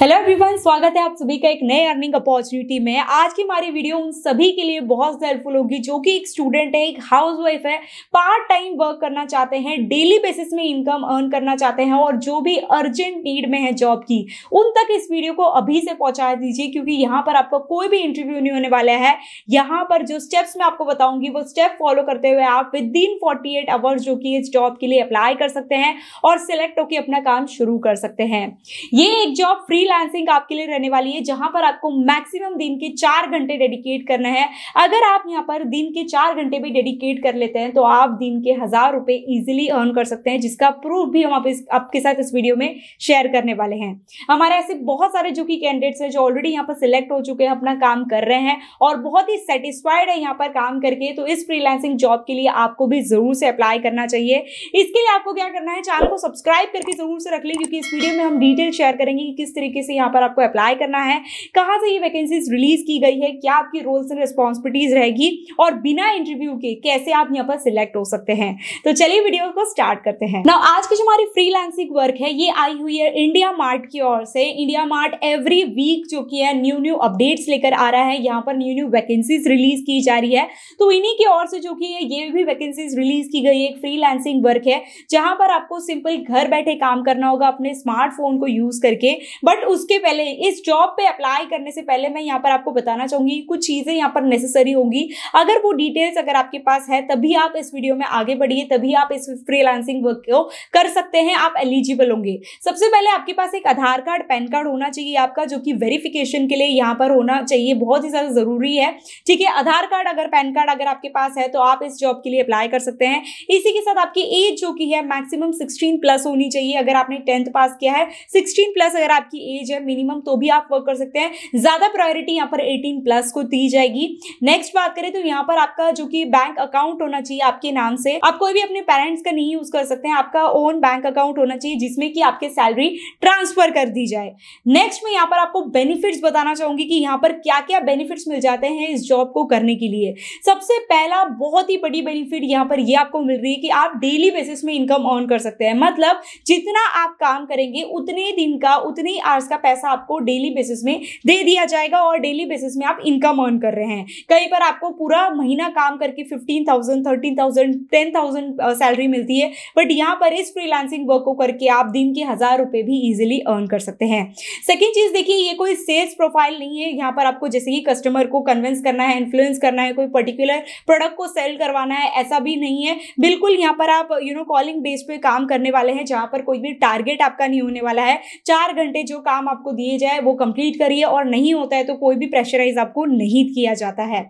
Hello everyone स्वागत है आप सभी का एक नए अर्निंग अपॉर्चुनिटी में। आज की हमारी वीडियो उन सभी के लिए बहुत हेल्पफुल होगी, जो कि एक स्टूडेंट है, एक हाउस वाइफ है पार्ट टाइम वर्क करना चाहते हैं डेली बेसिस में इनकम अर्न करना चाहते हैं और जो भी अर्जेंट नीड में है जॉब की, उन तक इस वीडियो को अभी से पहुँचा दीजिए, क्योंकि यहाँ पर आपका कोई भी इंटरव्यू नहीं होने वाला है। यहाँ पर जो स्टेप्स मैं आपको बताऊँगी, वो स्टेप फॉलो करते हुए आप within forty eight hours जो कि इस जॉब के लिए अप्लाई कर सकते हैं और सिलेक्ट होकर अपना काम शुरू कर सकते हैं। ये एक जॉब फ्री फ्रीलांसिंग आपके लिए रहने वाली है जहाँ पर आपको मैक्सिमम दिन के चार घंटे डेडिकेट करना है। अगर आप यहाँ पर दिन के चार घंटे भी डेडिकेट कर लेते हैं तो आप दिन के हज़ार रुपए इजिली अर्न कर सकते हैं जिसका प्रूफ भी हम आप इस, आपके साथ इस वीडियो में शेयर करने वाले हैं। हमारे ऐसे बहुत सारे जो कि कैंडिडेट्स हैं जो ऑलरेडी यहाँ पर सिलेक्ट हो चुके हैं अपना काम कर रहे हैं और बहुत ही सेटिस्फाइड है यहाँ पर काम करके तो इस फ्रीलांसिंग जॉब के लिए आपको भी ज़रूर से अप्लाई करना चाहिए। इसके लिए आपको क्या करना है चैनल को सब्सक्राइब करके ज़रूर से रख ली क्योंकि इस वीडियो में हम डिटेल शेयर करेंगे कि किस तरीके तरीके से यहाँ पर आपको अप्लाई करना है। कहाँ से ये वैकेंसीज रिलीज़ की गई है? क्या आपकी रोल्स एंड रिस्पॉन्सिबिलिटीज रहेगी? और बिना इंटरव्यू के कैसे आप यहाँ पर सिलेक्ट हो सकते हैं? तो चलिए वीडियो को स्टार्ट करते हैं। ना आज की जो हमारी फ्रीलांसिंग वर्क है, ये आई हुई है इंडिया मार्ट की ओर से। इंडिया मार्ट एवरी वीक जो की है न्यू न्यू अपडेट्स लेकर आ रहा है। यहाँ पर न्यू न्यू वैकेंसीज रिलीज़ की जा रही है। तो इन्हीं की ओर से जो की ये भी वैकेंसीज रिलीज़ की गई एक फ्रीलांसिंग वर्क है, जहाँ पर आपको सिंपल घर बैठे काम करना होगा, अपने स्मार्टफ़ोन को यूज़ करके। बट उसके पहले, इस जॉब पे अप्लाई करने से पहले मैं यहाँ पर आपको बताना चाहूँगी, कुछ चीज़ें यहाँ पर नेसेसरी होंगी। अगर वो डिटेल्स अगर आपके पास है, तभी आप इस वीडियो में आगे बढ़िए, तभी आप इस फ्रीलांसिंग वर्क को कर सकते हैं, आप एलिजिबल होंगे। सबसे पहले आपके पास एक आधार कार्ड, पैन कार्ड होना चाहिए आपका, जो कि वेरिफिकेशन के लिए यहाँ पर होना चाहिए, बहुत ही ज़्यादा ज़रूरी है। ठीक है, आधार कार्ड अगर, पैन कार्ड अगर आपके पास है तो आप इस जॉब के लिए अप्लाई कर सकते हैं। इसी के साथ आपकी एज जो कि है मैक्सिमम सिक्सटीन प्लस होनी चाहिए, अगर आपने टेंथ पास किया है सिक्सटीन प्लस अगर आपकी एज है मिनिमम तो भी आप वर्क कर सकते हैं। ज़्यादा प्रायोरिटी यहाँ पर 18 प्लस को दी जाएगी। नेक्स्ट बात करें तो यहाँ पर आपका जो कि बैंक अकाउंट होना चाहिए आपके नाम से। आप कोई भी अपने पेरेंट्स का नहीं यूज़ कर सकते हैं, आपका ओन बैंक अकाउंट होना चाहिए, जिसमें कि आपके सैलरी ट्रांसफ़र कर दी जाए। नेक्स्ट में यहाँ पर आपको बेनिफिट्स बताना चाहूँगी कि यहाँ पर क्या क्या बेनिफिट्स मिल जाते हैं इस जॉब को करने के लिए। सबसे पहला बहुत ही बड़ी बेनिफिट यहाँ पर ये आपको मिल रही है कि आप डेली बेसिस में इनकम अर्न कर सकते हैं। मतलब जितना आप काम करेंगे, उतने दिन का, उतने आवर्स का पैसा आपको डेली बेसिस में दे दिया जाएगा और डेली बेसिस में आप इनकम अर्न कर रहे हैं। कहीं पर आपको पूरा महीना काम करके fifteen thousand thirteen thousand ten thousand salary मिलती है बट यहाँ पर इस फ्रीलांसिंग वर्क को करके आप दिन के हज़ार रुपए भी इजिली अर्न कर सकते हैं। सेकेंड चीज़ देखिए, ये कोई सेल्स प्रोफ़ाइल नहीं है। यहाँ पर आपको जैसे कि कस्टमर को कन्विंस करना है इन्फ्लुएंस करना है, कोई पर्टिकुलर प्रोडक्ट को सेल करवाना है, ऐसा भी नहीं है। बिल्कुल यहाँ पर आप यू नो कॉलिंग बेस पे काम करने वाले हैं, जहाँ पर कोई भी टारगेट आपका नहीं होने वाला है। चार घंटे जो काम आपको दिए जाए, वो कंप्लीट करिए और नहीं होता है तो कोई भी प्रेशराइज आपको नहीं किया जाता है।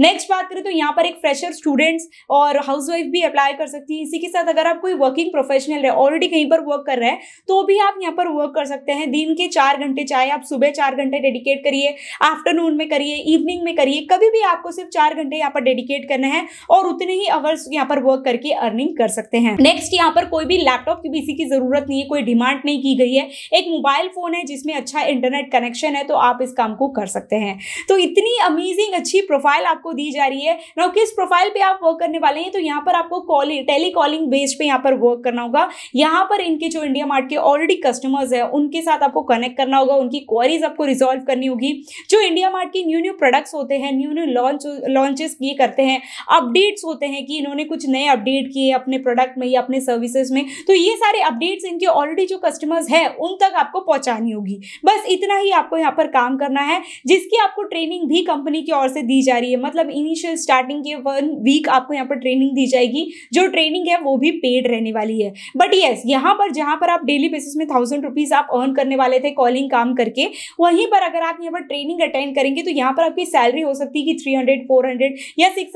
नेक्स्ट बात करें तो यहाँ पर एक फ्रेशर स्टूडेंट्स और हाउसवाइफ भी अप्लाई कर सकती है। इसी के साथ अगर आप कोई वर्किंग प्रोफेशनल है ऑलरेडी कहीं पर वर्क कर रहे हैं तो भी आप यहाँ पर वर्क कर सकते हैं। दिन के चार घंटे चाहे आप सुबह चार घंटे डेडिकेट करिए आफ्टरनून में करिए इवनिंग में करिए, कभी भी आपको सिर्फ़ चार घंटे यहाँ पर डेडिकेट करना है और उतने ही अवर्स यहाँ पर वर्क करके अर्निंग कर सकते हैं। नेक्स्ट यहाँ पर कोई भी लैपटॉप की पीसी की ज़रूरत नहीं है, कोई डिमांड नहीं की गई है। एक मोबाइल फ़ोन है जिसमें अच्छा इंटरनेट कनेक्शन है तो आप इस काम को कर सकते हैं। तो इतनी अमेजिंग अच्छी प्रोफ़ाइल आपको दी जा रही है। ना किस प्रोफ़ाइल पे आप वर्क करने वाले हैं तो यहाँ पर आपको कॉलिंग टेली कॉलिंग बेस पे यहाँ पर वर्क करना होगा। यहाँ पर इनके जो इंडिया मार्ट के ऑलरेडी कस्टमर्स है, उनके साथ आपको कनेक्ट करना होगा, उनकी क्वारीज आपको रिजॉल्व करनी होगी। जो इंडिया मार्ट की न्यू न्यू प्रोडक्ट्स होते हैं न्यू न्यू लॉन्च लॉन्चेस ये करते हैं अपडेट्स होते हैं कि इन्होंने कुछ नए अपडेट किए अपने प्रोडक्ट में या अपने सर्विसेज़ में तो ये सारे अपडेट्स इनके ऑलरेडी जो कस्टमर्स है, उन तक आपको पहुंचानी होगी। बस इतना ही आपको यहाँ पर काम करना है, जिसकी आपको ट्रेनिंग भी कंपनी की ओर से दी जा रही है। मतलब इनिशियल स्टार्टिंग के वन वीक आपको यहाँ पर ट्रेनिंग दी जाएगी। जो ट्रेनिंग है, वो भी पेड रहने वाली है। बट यस यहाँ पर, जहाँ पर आप डेली बेसिस में थाउज़ेंड रुपीज़ आप अर्न करने वाले थे कॉलिंग काम करके, वहीं पर अगर आप यहाँ पर ट्रेनिंग अटेंड करेंगे तो यहाँ पर आपकी सैलरी हो सकती है कि थ्री हंड्रेड या सिक्स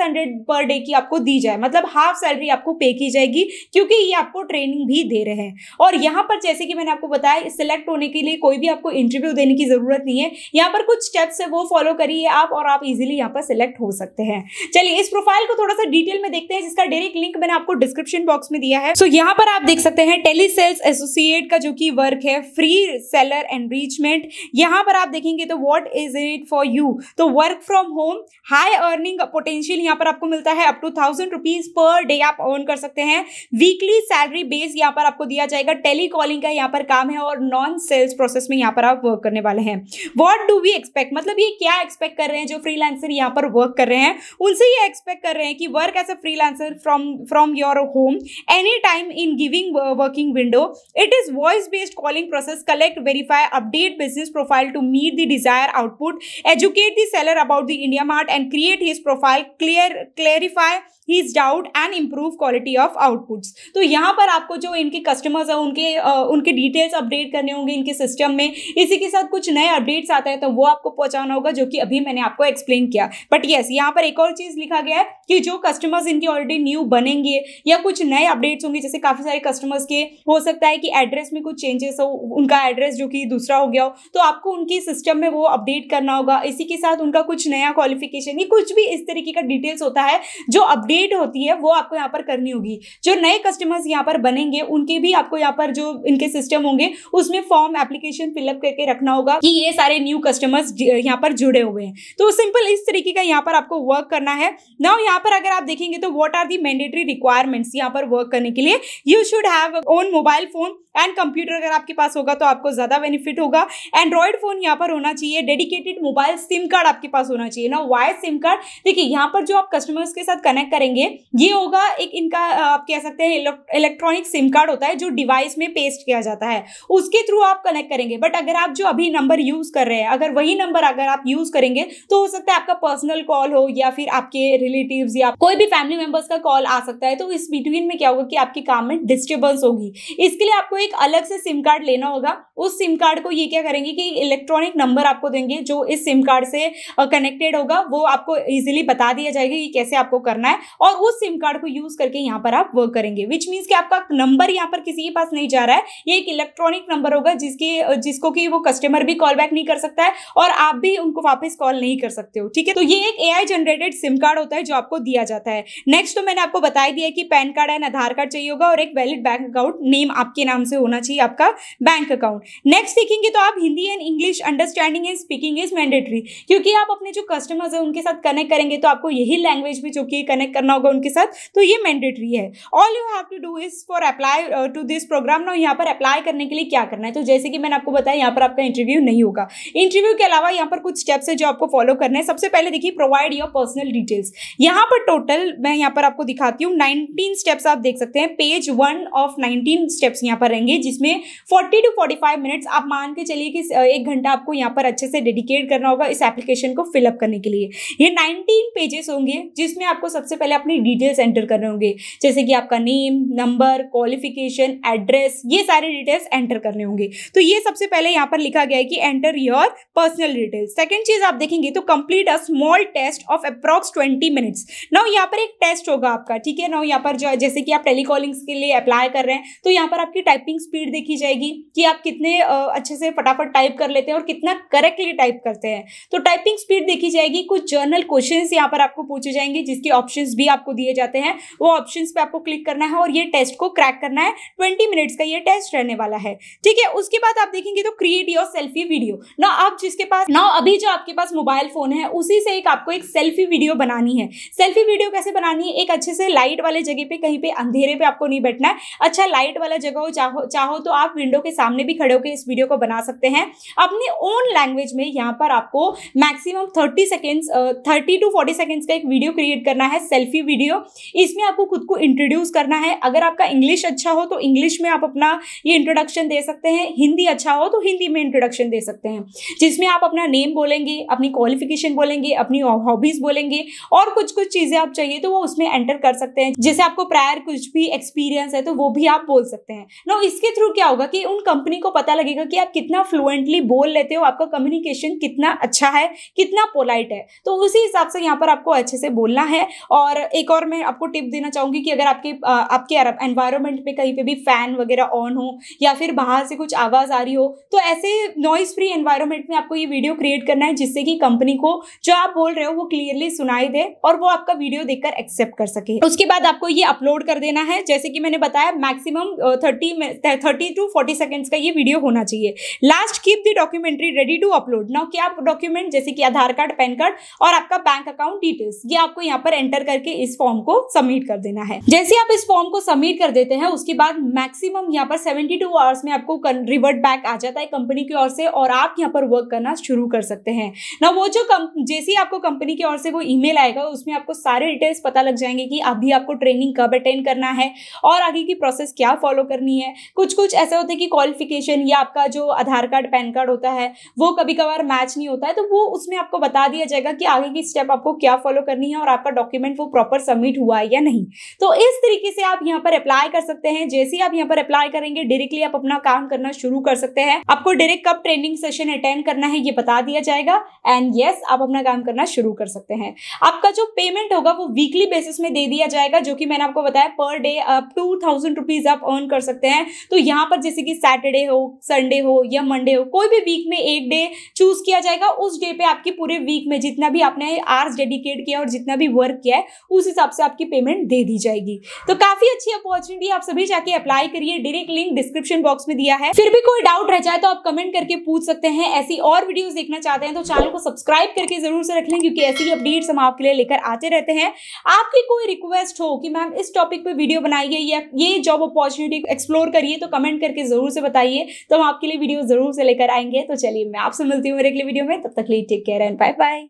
पर डे की आपको दी जाए। मतलब हाफ़ सैलरी आपको पे की जाएगी, क्योंकि ये आपको ट्रेनिंग भी दे रहे हैं। और यहाँ पर जैसे कि मैंने आपको बताया सिलेक्ट होने के लिए कोई भी आपको इंटरव्यू देने की ज़रूरत नहीं है। यहाँ पर कुछ स्टेप्स है, वो फॉलो करिए आप और आप इजीली यहाँ पर सिलेक्ट हो सकते हैं। चलिए, इस प्रोफ़ाइल को थोड़ा सा डिटेल में देखते हैं, जिसका डायरेक्ट लिंक मैंने आपको डिस्क्रिप्शन बॉक्स में दिया है। सो यहाँ पर आप देख सकते हैं टेली सेल्स एसोसिएट का जो की वर्क है फ्री सेलर एनरिचमेंट यहाँ पर आप देखेंगे तो what is it for you तो work from home high earning potential यहाँ पर आपको मिलता है up to thousand rupees per day आप अर्न कर सकते हैं। वीकली सैलरी बेस यहाँ पर आपको दिया जाएगा टेली कॉलिंग का यहाँ पर काम है और नॉन सेल्स प्रोसेस पर्पज में यहाँ पर आप वर्क करने वाले हैं। वॉट डू वी एक्सपेक्ट मतलब ये क्या एक्सपेक्ट कर रहे हैं जो फ्रीलांसर यहाँ पर वर्क कर रहे हैं? उनसे ये एक्सपेक्ट कर रहे हैं कि work as a freelancer from from your home any time in giving working window it is voice based calling process collect verify update business profile to meet the desire output educate the seller about the India Mart and create his profile clear clarify his doubt and improve quality of outputs तो यहाँ पर आपको जो इनके customers हैं उनके आ, उनके details update करने होंगे इनके सिस्टम में। इसी के साथ कुछ नए अपडेट्स आते हैं तो वो आपको पहुंचाना होगा जो कि अभी मैंने आपको एक्सप्लेन किया। बट येस यहाँ पर एक और चीज़ लिखा गया है कि जो कस्टमर्स इनके ऑलरेडी न्यू बनेंगे या कुछ नए अपडेट्स होंगे जैसे काफ़ी सारे कस्टमर्स के हो सकता है कि एड्रेस में कुछ चेंजेस हो उनका एड्रेस जो कि दूसरा हो गया हो तो आपको उनकी सिस्टम में वो अपडेट करना होगा। इसी के साथ उनका कुछ नया क्वालिफिकेशन या कुछ भी इस तरीके का डिटेल्स होता है जो अपडेट होती है, वो आपको यहाँ पर करनी होगी। जो नए कस्टमर्स यहाँ पर बनेंगे, उनके भी आपको यहाँ पर जो इनके सिस्टम होंगे, उसमें फॉर्म एप्लीकेशन फिलअप करके रखना होगा कि ये सारे न्यू कस्टमर्स यहाँ पर जुड़े हुए हैं। तो सिंपल इस तरीके का यहाँ पर आपको वर्क करना है। नाउ यहाँ पर अगर आप देखेंगे तो what are the mandatory requirements यहाँ पर वर्क करने के लिए? You should have own mobile phone and computer अगर आपके पास होगा तो आपको ज़्यादा बेनिफिट होगा। एंड्रॉइड फ़ोन यहाँ पर होना चाहिए डेडिकेटेड मोबाइल सिम कार्ड आपके पास होना चाहिए। ना वाई सिम कार्ड देखिए, यहाँ पर जो आप कस्टमर्स के साथ कनेक्ट ये होगा एक इनका, आप कह सकते हैं इलेक्ट्रॉनिक सिम कार्ड होता है जो डिवाइस में पेस्ट किया जाता है। उसके थ्रू आप कनेक्ट करेंगे। बट अगर आप जो अभी नंबर यूज़ कर रहे हैं, अगर वही नंबर अगर आप यूज़ करेंगे तो हो सकता है आपका पर्सनल कॉल हो या फिर आपके रिलेटिव या कोई भी फैमिली मेंबर्स का कॉल आ सकता है। तो इस बिटवीन में क्या होगा कि आपके काम में डिस्टर्बेंस होगी। इसके लिए आपको एक अलग से सिम कार्ड लेना होगा। उस सिम कार्ड को ये क्या करेंगे कि इलेक्ट्रॉनिक नंबर आपको देंगे, जो इस सिम कार्ड से कनेक्टेड होगा। वो आपको इजीली बता दिया जाएगा कि कैसे आपको करना है। और उस सिम कार्ड को यूज़ करके यहाँ पर आप वर्क करेंगे विच मीन्स कि आपका नंबर यहाँ पर किसी के पास नहीं जा रहा है। ये एक इलेक्ट्रॉनिक नंबर होगा जिसके, जिसको कि वो कस्टमर भी कॉल बैक नहीं कर सकता है और आप भी उनको वापस कॉल नहीं कर सकते हो, ठीक है? तो ये एक एआई जनरेटेड सिम कार्ड होता है जो आपको दिया जाता है। नेक्स्ट तो मैंने आपको बता दिया कि PAN card and Aadhaar card चाहिए होगा और एक वैलिड बैंक अकाउंट नेम आपके नाम से होना चाहिए आपका बैंक अकाउंट नेक्स्ट देखेंगे तो आप Hindi and English understanding and speaking is mandatory क्योंकि आप अपने जो कस्टमर्स है उनके साथ कनेक्ट करेंगे तो आपको यही लैंग्वेज भी जो कि कनेक्ट करना होगा उनके साथ तो ये मैंडेटरी है। All you have to do is for apply to this program ना यहाँ पर अप्लाई करने के लिए क्या करना है? तो जैसे कि मैंने आपको बताया, यहाँ पर आपका इंटरव्यू नहीं होगा। इंटरव्यू के अलावा यहाँ पर कुछ स्टेप्स है जो आपको फॉलो करने हैं। सबसे पहले देखिए प्रोवाइड योर पर्सनल डिटेल्स यहाँ पर टोटल मैं यहाँ पर आपको दिखाती हूँ नाइनटीन स्टेप्स आप देख सकते हैं। Page one of nineteen steps यहाँ पर रहेंगे, जिसमें forty to forty five minutes आप मान के चलिए कि एक घंटा आपको यहाँ पर अच्छे से डेडिकेट करना होगा इस एप्लीकेशन को फिलअप करने के लिए। ये नाइनटीन पेजेस होंगे, जिसमें आपको सबसे पहले अपनी डिटेल्स एंटर करने होंगे। जैसे कि आपका नेम नंबर क्वालिफिकेशन एड्रेस ये सारे डिटेल्स एंटर करने होंगे। तो ये सबसे पहले यहाँ पर लिखा गया है कि enter your personal details second चीज़ आप देखेंगे तो complete a small test of approx twenty minutes now यहाँ पर एक टेस्ट होगा आपका, ठीक है? नाउ यहाँ पर जो जैसे कि आप टेलीकॉलिंग्स के लिए अप्लाई कर रहे हैं तो यहाँ पर आपकी टाइपिंग स्पीड देखी जाएगी कि आप कितने अच्छे से फटाफट टाइप कर लेते हैं और कितना करेक्टली टाइप करते हैं। तो टाइपिंग स्पीड देखी जाएगी, कुछ जर्नल क्वेश्चंस यहाँ पर आपको पूछे जाएँगे, जिसके ऑप्शंस भी आपको दिए जाते हैं, वो ऑप्शंस पे आपको क्लिक करना है और ये टेस्ट को क्रैक करना है। ट्वेंटी मिनट्स का ये टेस्ट रहने वाला है। ठीक है, उसके बाद आप देखेंगे तो क्रिएट योर सेल्फी वीडियो ना आप जिसके पास ना अभी जो आपके पास मोबाइल फ़ोन है, उसी से एक आपको एक सेल्फी वीडियो बनानी है। सेल्फी वीडियो कैसे बनानी है? एक अच्छे से लाइट वाले जगह पे, कहीं पे, अंधेरे पे आपको नहीं बैठना है। अच्छा लाइट वाला जगह हो, चाहो चाहो तो आप विंडो के सामने भी खड़े होकर इस वीडियो को बना सकते हैं। अपने ओन लैंग्वेज में यहाँ पर आपको maximum thirty seconds thirty to forty seconds का एक वीडियो क्रिएट करना है सेल्फी वीडियो। इसमें आपको खुद को इंट्रोड्यूस करना है। अगर आपका इंग्लिश अच्छा हो तो इंग्लिश में आप अपना ये इंट्रोडक्शन दे सकते हैं। हिंदी अच्छा हो तो हिंदी में इंट्रोडक्शन दे सकते हैं। जिसमें आप अपना नेम बोलेंगे, अपनी क्वालिफिकेशन बोलेंगे, अपनी हॉबीज बोलेंगे, और कुछ कुछ चीज़ें आप चाहिए तो वो उसमें एंटर कर सकते हैं। जैसे आपको प्रायर कुछ भी एक्सपीरियंस है तो वो भी आप बोल सकते हैं। नो इसके थ्रू क्या होगा कि उन कंपनी को पता लगेगा कि आप कितना फ्लुएंटली बोल लेते हो, आपका कम्युनिकेशन कितना अच्छा है, कितना पोलाइट है। तो उसी हिसाब से यहाँ पर आपको अच्छे से बोलना है, और एक और मैं आपको टिप देना चाहूँगी कि अगर आपके आपके एनवायरमेंट में कहीं पे भी फ़ैन वगैरह ऑन हो, या फिर बाहर से कुछ आवाज़ आ रही हो तो ऐसे नॉइज़ फ्री एनवायरमेंट में आपको ये वीडियो क्रिएट करना है, जिससे कि कंपनी को जो आप बोल रहे हो वो क्लियरली सुनाई दे और वो आपका वीडियो देखकर एक्सेप्ट कर सके। उसके बाद आपको ये अपलोड कर देना है, जैसे कि मैंने बताया maximum thirty thirty to forty seconds का ये वीडियो होना चाहिए। Last keep the documentary ready to upload now क्या डॉक्यूमेंट जैसे कि आधार कार्ड, पैन कार्ड और आपका बैंक अकाउंट डिटेल्स ये आपको यहाँ पर एंटर करके इस फॉर्म को सबमिट कर देना है। जैसे आप इस फॉर्म को सबमिट कर देते हैं, उसके बाद मैक्सिमम यहाँ पर सेवेंटी टू आवर्स में आपको रिवर्ट बैक आ जाता है कंपनी की ओर से और आप यहाँ पर वर्क करना शुरू कर सकते हैं। ना वो जो जैसे आपको कंपनी की ओर से वो ईमेल आएगा, उसमें आपको सारे डिटेल्स पता लग जाएँगे कि अभी आपको ट्रेनिंग कब अटेंड करना है और आगे की प्रोसेस क्या फॉलो करनी है। कुछ कुछ ऐसे होता है कि क्वालिफिकेशन या आपका जो आधार कार्ड, पैन कार्ड होता है, वो कभी कभार मैच नहीं होता है तो वो उसमें आपको बता दिया जाएगा कि आगे की स्टेप आपको क्या फॉलो करनी है और आपका डॉक्यूमेंट वो प्रॉपर सबमिट हुआ है या नहीं? तो इस तरीके से आप यहाँ पर अप्लाई कर सकते हैं। जैसे आप यहाँ पर अप्लाई करेंगे डायरेक्टली आप अपना काम करना शुरू कर सकते हैं। आपको डायरेक्ट कब ट्रेनिंग सेशन अटेंड करना है ये बता दिया जाएगा। एंड यस yes, आप अपना काम करना शुरू कर सकते हैं। आपका जो पेमेंट होगा वो वीकली बेसिस में दे दिया जाएगा जो कि मैंने आपको बताया per day up to thousand rupees आप अर्न कर सकते हैं। तो यहाँ पर जैसे कि सैटरडे हो संडे हो या मंडे हो कोई भी वीक में एक डे चूज़ किया जाएगा। उस डे पे आपकी पूरे वीक में जितना भी आपने आर्स डेडिकेट किया और जितना भी वर्क किया है उस हिसाब से आपकी पेमेंट दे दी जाएगी। तो काफ़ी अच्छी अपॉर्चुनिटी आप सभी जाके अप्लाई करिए। डायरेक्ट लिंक डिस्क्रिप्शन बॉक्स में दिया है। फिर भी कोई डाउट रह जाए तो आप कमेंट करके पूछ सकते हैं। ऐसी और वीडियोस देखना चाहते हैं तो चैनल को सब्सक्राइब करके ज़रूर से रख लें क्योंकि ऐसी अपडेट्स हम आपके लिए लेकर आते रहते हैं। आपकी कोई रिक्वेस्ट हो कि मैम इस टॉपिक पे वीडियो बनाइए या ये जॉब अपॉर्चुनिटी एक्सप्लोर करिए तो कमेंट करके ज़रूर से बताइए। तो हम आपके लिए वीडियो ज़रूर से लेकर आएँगे। तो चलिए मैं आपसे मिलती हूँ मेरे अगले वीडियो में। तब तक लिए take care and bye bye